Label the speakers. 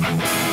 Speaker 1: Bye.